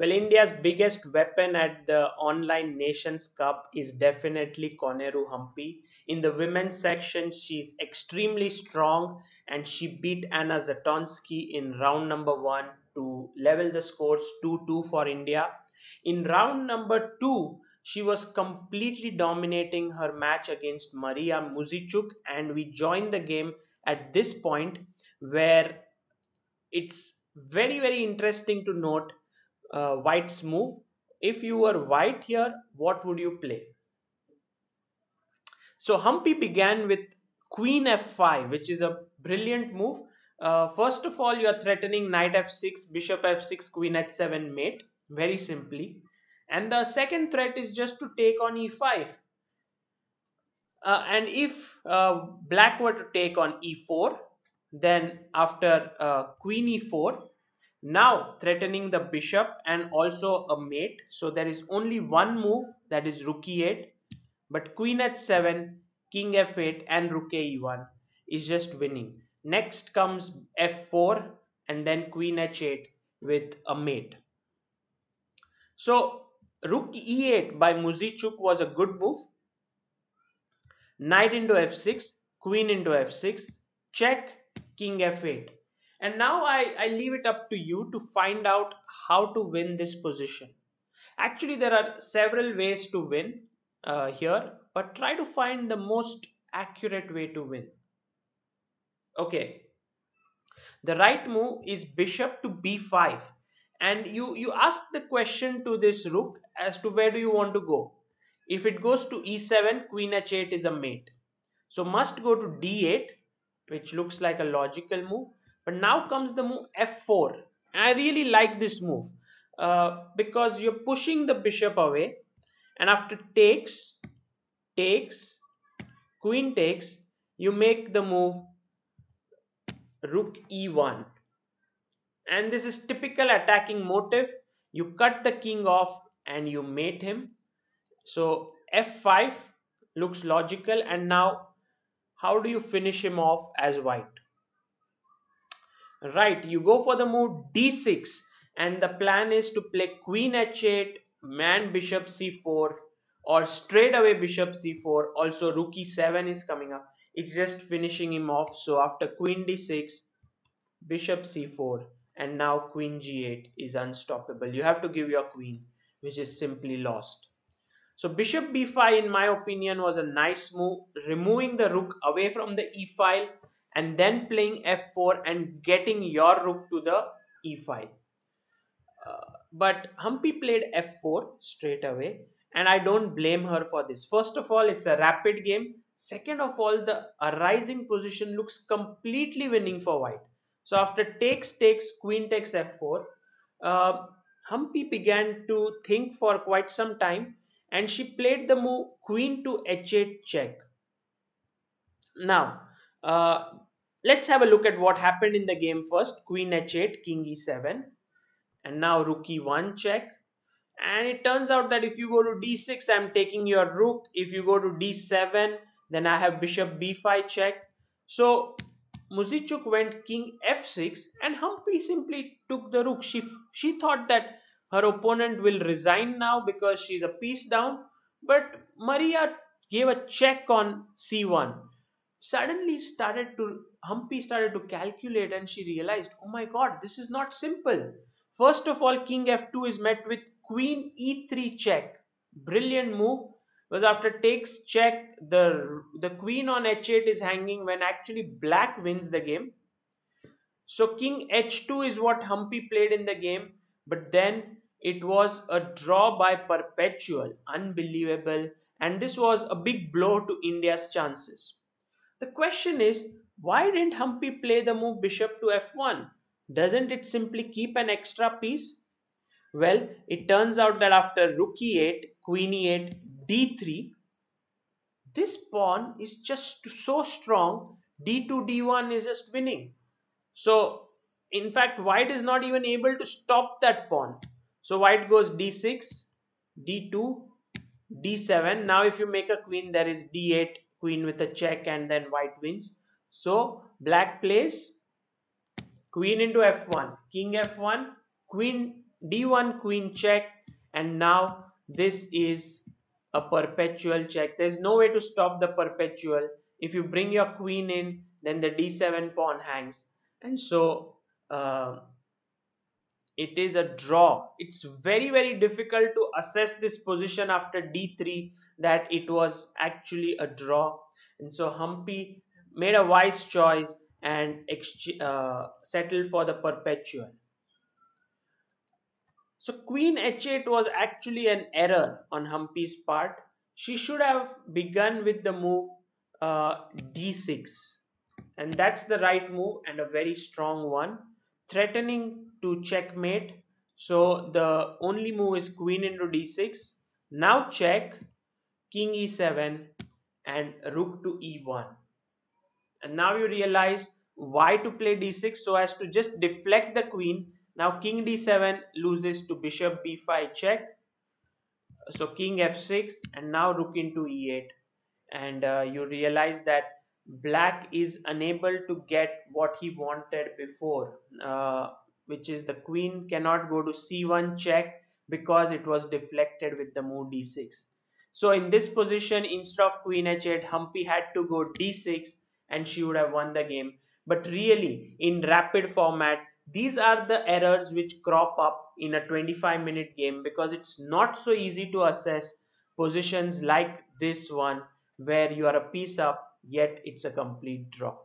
Well, India's biggest weapon at the online Nations Cup is definitely Koneru Humpy. In the women's section, she's extremely strong and she beat Anna Zatonskih in round number one to level the scores 2-2 for India. In round number two, she was completely dominating her match against Mariya Muzychuk and we joined the game at this point where it's very very interesting to note uh, white's move. If you were white here what would you play? So Humpy began with queen f5 which is a brilliant move. Uh, first of all you are threatening knight f6 bishop f6 queen h7 mate very simply. And the second threat is just to take on e5 uh, and if uh, black were to take on e4 then after uh, queen e4 now threatening the bishop and also a mate. So there is only one move that is rook e8 but queen h7 king f8 and rook e1 is just winning. Next comes f4 and then queen h8 with a mate. So rook e8 by Muzychuk was a good move. Knight into f6 queen into f6 check king f8 and now I, I leave it up to you to find out how to win this position. Actually, there are several ways to win uh, here, but try to find the most accurate way to win. Okay. The right move is bishop to b5 and you, you ask the question to this rook as to where do you want to go. If it goes to e7, queen h8 is a mate. So must go to d8 which looks like a logical move but now comes the move f4. And I really like this move uh, because you're pushing the bishop away and after takes, takes, queen takes, you make the move rook e1. And this is typical attacking motive. You cut the king off and you mate him. So f5 looks logical and now how do you finish him off as white? Right you go for the move d6 and the plan is to play queen h8 man bishop c4 or straight away bishop c4 also rook e7 is coming up. It's just finishing him off so after queen d6 bishop c4 and now queen g8 is unstoppable. You have to give your queen which is simply lost. So bishop b5 in my opinion was a nice move removing the rook away from the e file and then playing f4 and getting your rook to the e5. Uh, but Humpy played f4 straight away and I don't blame her for this. First of all, it's a rapid game. Second of all, the arising position looks completely winning for white. So after takes, takes, queen takes f4, uh, Humpy began to think for quite some time and she played the move queen to h8 check. Now, uh, let's have a look at what happened in the game first. Queen h8, king e7 and now rook e1 check. And it turns out that if you go to d6, I'm taking your rook. If you go to d7, then I have bishop b5 check. So Muzychuk went king f6 and Humpy simply took the rook. She, she thought that her opponent will resign now because she's a piece down. But Mariya gave a check on c1 suddenly started to Humpy started to calculate and she realized oh my god this is not simple. First of all king f2 is met with queen e3 check. Brilliant move. Because after takes check the the queen on h8 is hanging when actually black wins the game. So king h2 is what Humpy played in the game but then it was a draw by perpetual. Unbelievable. And this was a big blow to India's chances the question is, why didn't Humpy play the move bishop to f1? Doesn't it simply keep an extra piece? Well, it turns out that after rook e8, queen e8, d3, this pawn is just so strong, d2, d1 is just winning. So, in fact, white is not even able to stop that pawn. So, white goes d6, d2, d7. Now, if you make a queen, there is d8, queen with a check and then white wins. So black plays queen into f1 king f1 queen d1 queen check and now this is a perpetual check. There's no way to stop the perpetual. If you bring your queen in then the d7 pawn hangs. And so uh, it is a draw. It's very very difficult to assess this position after d3 that it was actually a draw. And so Humpy made a wise choice and uh, settled for the perpetual. So queen h8 was actually an error on Humpy's part. She should have begun with the move uh, d6 and that's the right move and a very strong one threatening to checkmate. So the only move is queen into d6 now check king e7 and rook to e1 and now you realize why to play d6 so as to just deflect the queen. Now king d7 loses to bishop b5 check. So king f6 and now rook into e8 and uh, you realize that black is unable to get what he wanted before uh, which is the queen cannot go to c1 check because it was deflected with the move d6 so in this position instead of queen h8 humpy had to go d6 and she would have won the game. But really in rapid format these are the errors which crop up in a 25 minute game because it's not so easy to assess positions like this one where you are a piece up yet it's a complete draw